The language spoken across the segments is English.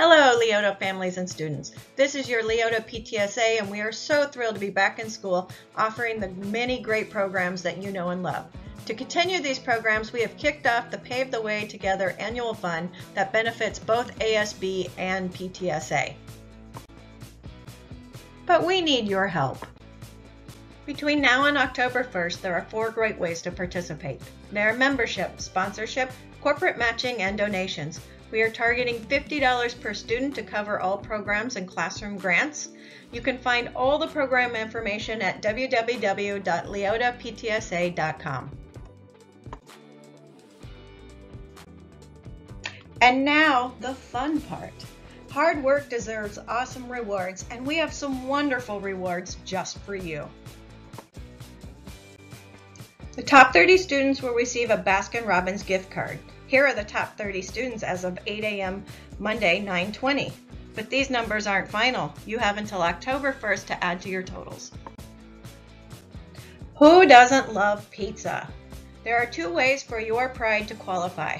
Hello, Leota families and students. This is your Leota PTSA, and we are so thrilled to be back in school offering the many great programs that you know and love. To continue these programs, we have kicked off the Pave the Way Together annual fund that benefits both ASB and PTSA. But we need your help. Between now and October 1st, there are four great ways to participate. There are membership, sponsorship, corporate matching, and donations. We are targeting $50 per student to cover all programs and classroom grants. You can find all the program information at www.leotaptsa.com. And now, the fun part. Hard work deserves awesome rewards, and we have some wonderful rewards just for you. The top 30 students will receive a Baskin Robbins gift card. Here are the top 30 students as of 8 a.m. Monday, 920. But these numbers aren't final. You have until October 1st to add to your totals. Who doesn't love pizza? There are two ways for your pride to qualify.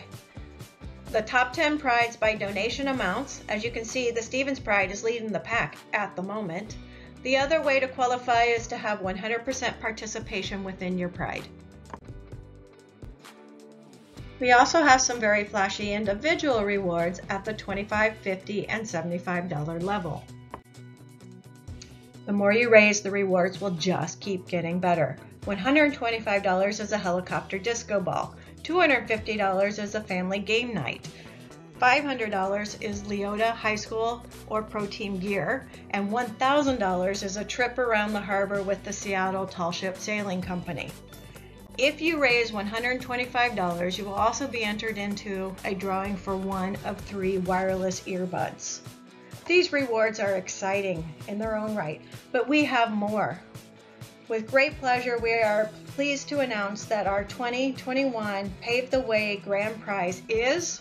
The top 10 prides by donation amounts. As you can see, the Stevens Pride is leading the pack at the moment. The other way to qualify is to have 100% participation within your pride. We also have some very flashy individual rewards at the $25, $50, and $75 level. The more you raise, the rewards will just keep getting better. $125 is a helicopter disco ball. $250 is a family game night. $500 is Leota High School or Pro Team gear, and $1,000 is a trip around the harbor with the Seattle Tall Ship Sailing Company. If you raise $125, you will also be entered into a drawing for one of three wireless earbuds. These rewards are exciting in their own right, but we have more. With great pleasure, we are pleased to announce that our 2021 Pave the Way Grand Prize is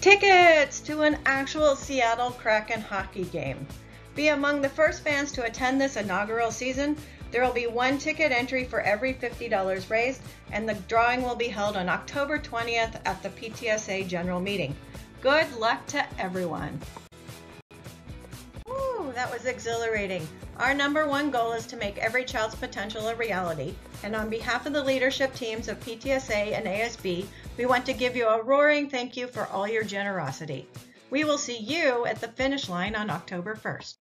tickets to an actual Seattle Kraken hockey game. Be among the first fans to attend this inaugural season. There will be one ticket entry for every $50 raised, and the drawing will be held on October 20th at the PTSA General Meeting. Good luck to everyone! Woo, that was exhilarating. Our number one goal is to make every child's potential a reality, and on behalf of the leadership teams of PTSA and ASB, we want to give you a roaring thank you for all your generosity. We will see you at the finish line on October 1st.